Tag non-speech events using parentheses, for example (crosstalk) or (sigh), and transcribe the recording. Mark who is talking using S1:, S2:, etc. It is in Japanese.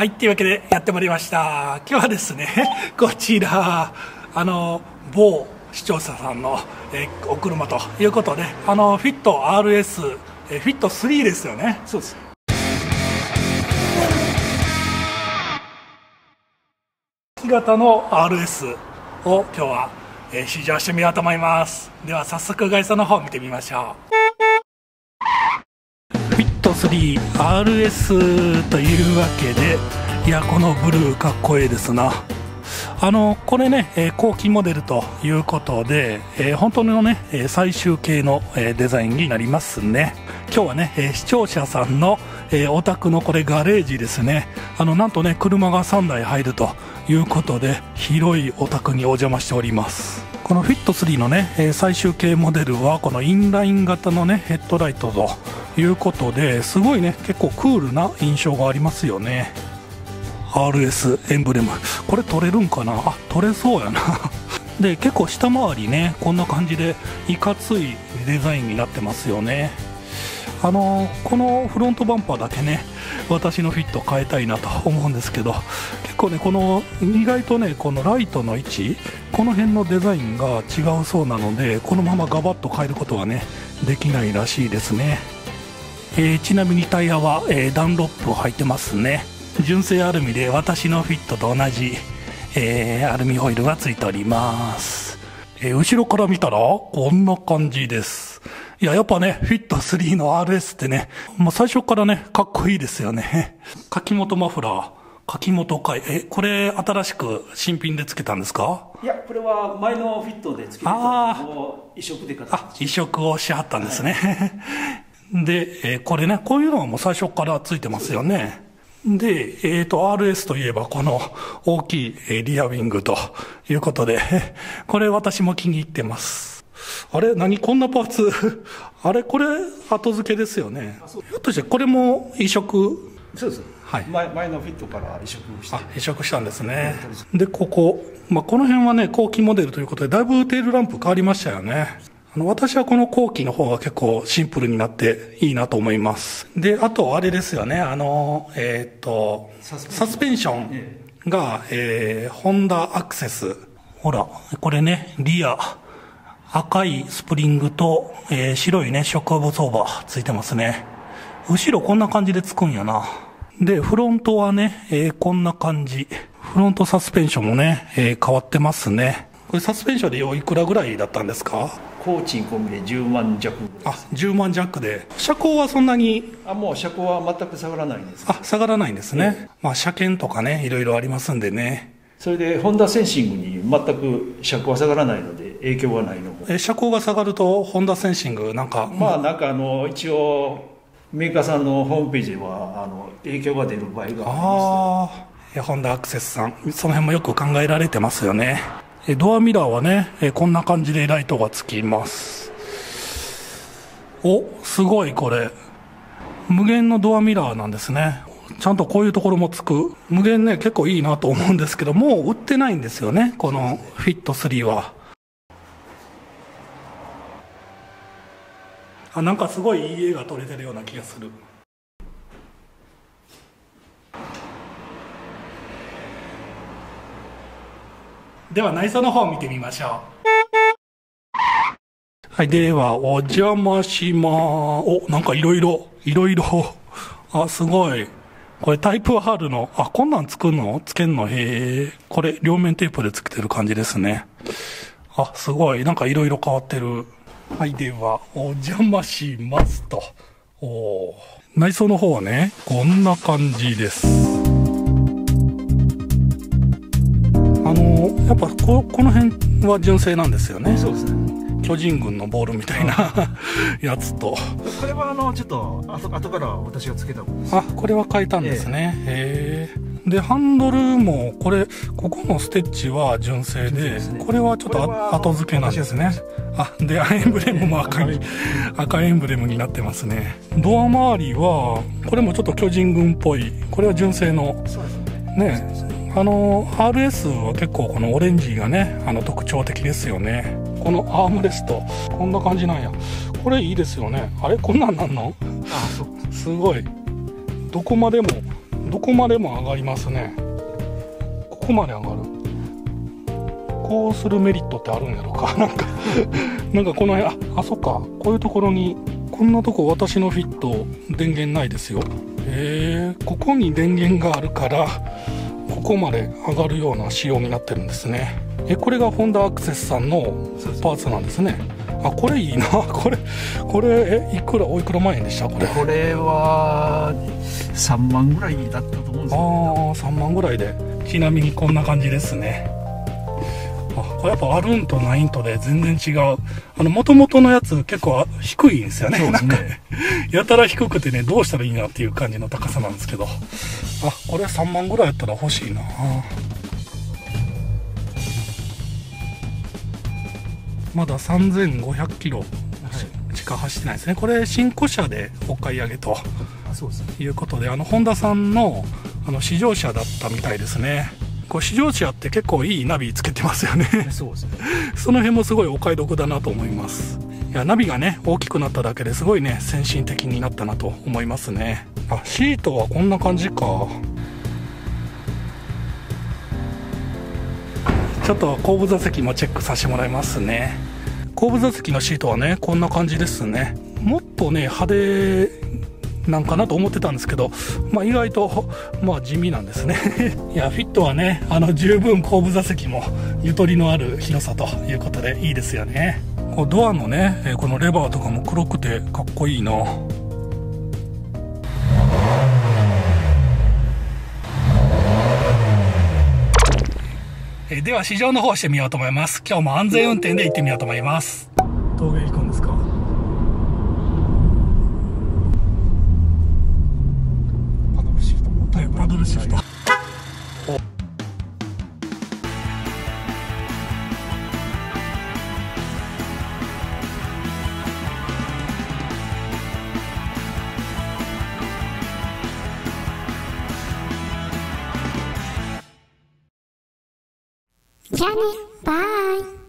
S1: はい、っていうわけでやってまいりました。今日はですね、(laughs) こちら、あの、某視聴者さんの、えーお車ということで、あの、フィット RS、えーフィット3ですよね。
S2: そうです。
S1: 型の RS を今日は、えー試乗してみようと思いますでは早速外装の方を見てみましょう 3RS というわけでいやこのブルーかっこいいですな。あのこれね、え後期モデルということで、え本当のね、最終形の、えデザインになりますね。今日はね、え視聴者さんの、えお宅のこれガレージですね。あのなんとね車が3台入るということで広いお宅にお邪魔しております。このフィット3のね、最終形モデルはこのインライン型のねヘッドライトということですごいね結構クールな印象がありますよね。RS エンブレム。これ取れるんかな？あ取れそうやな。(laughs) で結構下回りねこんな感じでいかついデザインになってますよね。あのこのフロントバンパーだけね私のフィット変えたいなと思うんですけど結構ねこの意外とねこのライトの位置この辺のデザインが違うそうなのでこのままガバッと変えることはねできないらしいですね。えーちなみにタイヤは、えーダンロップを履いてますね。純正アルミで私のフィットと同じ、えーアルミホイルがついております、えー後ろから見たらこんな感じです。いややっぱねフィット3の RS ってねもう最初からねかっこいいですよね。(laughs) 柿本マフラー柿本会えこれ新しく新品でつけたんですか？
S2: いや、これは前のフィットでつけてた
S1: あー。
S2: のを移植で買っ
S1: あ
S2: た。
S1: 移植をしはったんですね、で、えーこれねこういうのはもう最初からついてますよね。で、えー、と RS といえばこの大きいえーリアウィングということで (laughs) これ私も気に入ってます。あれ何こんなパーツ？(laughs) あれこれ後付けですよね。ひょっとしてこれも移植？
S2: そうです。
S1: はい。
S2: 前前のフィットから移植して。
S1: あ。移植したんですね。でここ、まあ、この辺はね後期モデルということでだいぶテールランプ変わりましたよねあの私はこの後期の方が結構シンプルになっていいなと思います。であとあれですよね。あのえっ、と
S2: サスペンション
S1: が、えーホンダアクセスほらこれねリア。赤いスプリングと、えー白いねショックオーバーついてますね。後ろこんな感じでつくんやな。でフロントはね、えーこんな感じ。フロントサスペンションもね、えー変わってますね。これサスペンションでおいくらぐらいだったんですか？
S2: コーチン込みで10万弱
S1: あ10万弱で。車高はそんなに？
S2: あ、もう車高は全く下がらないんです。
S1: あ下がらないんですね、まあ車検とかねいろいろありますんでね。
S2: それで、ホンダセンシングに全く車高は下がらないので、影響はないの。も。
S1: えー車高が下がるとホンダセンシングなんか、
S2: まあ、なんかあの、一応、メーカーさんのホームページでは、あの、影響が出る場合があります。
S1: ああ、えホンダアクセスさん、その辺もよく考えられてますよね。ドアミラーはね、こんな感じでライトがつきます。お、すごいこれ。無限のドアミラーなんですね。ちゃんとこういうところもつく。無限ね、結構いいなと思うんですけど、もう売ってないんですよね、このフィット3は。あ、なんかすごいいい絵が撮れてるような気がする。では内装の方を見てみましょう。はいではお邪魔しまーおなんかいろいろいろいろあすごい。これタイプ R のあこんなん作るの？つけんの？へえ。これ両面テープでつけてる感じですね。あすごい。なんかいろいろ変わってる。はいではお邪魔しますと。お内装の方はねこんな感じです。やっぱここの辺は純正なんですよね。
S2: そうですね。
S1: 巨人軍のボールみたいな (laughs) やつと。
S2: これはあの、ちょっと、後後から私がつけたものです。
S1: あこれは変えたんですね、へえ。でハンドルもこれここのステッチは純正で
S2: ね。
S1: これはちょっと後付けなんですね。あでエンブレムも赤い赤エンブレムになってますね。ドア周りはこれもちょっと巨人軍っぽい。これは純正の
S2: ね。
S1: ねあの RS は結構このオレンジがねあの特徴的ですよね。このアームレスト。こんな感じなんや。これいいですよね。あれ？こんなんなんの？
S2: あ、そう。
S1: すごい。どこまでもどこまでも上がりますね。ここまで上がる。こうするメリットってあるんやろか。(laughs) なんかなんかこの辺ああそっか。こういうところにこんなとこ私のフィット電源ないですよ。へえここに電源があるからここまで上がるような仕様になってるんですね。えこれがホンダアクセスさんのパーツなんですね。あこれいいな。(laughs) これこれえいくらおいくら万円でした？これ。
S2: これは3万ぐらいだったと思うんです
S1: ああ
S2: よ、
S1: 3万ぐらいで。ちなみにこんな感じですねあこれやっぱあるんとないんとで全然違う。あの元々のやつ結構低いんですよね。
S2: そうですね。
S1: やたら低くてねどうしたらいいなっていう感じの高さなんですけど。あこれ3万ぐらいやったら欲しいな。まだ3500キロ。しか走ってないですね。これ新古車でお買い上げと
S2: あそうですね。
S1: いうことであのホンダさんのあの試乗車だったみたいですねこう試乗車って結構いいナビつけてますよね。
S2: そうですね。(laughs)
S1: その辺もすごいお買い得だなと思います。いやナビがね大きくなっただけですごいね先進的になったなと思いますね。あシートはこんな感じか。ちょっと後部座席もチェックさせてもらいますね。後部座席のシートはねこんな感じですね。もっとね派手なんかなと思ってたんですけど、まあ、意外と、まあ、地味なんですね。(laughs) いやフィットはねあの十分後部座席もゆとりのある広さということでいいですよね。こうドアのねえーこのレバーとかも黒くてかっこいいなえーでは試乗の方してみようと思います。今日も安全運転で行ってみようと思います
S3: じゃあね。バイ。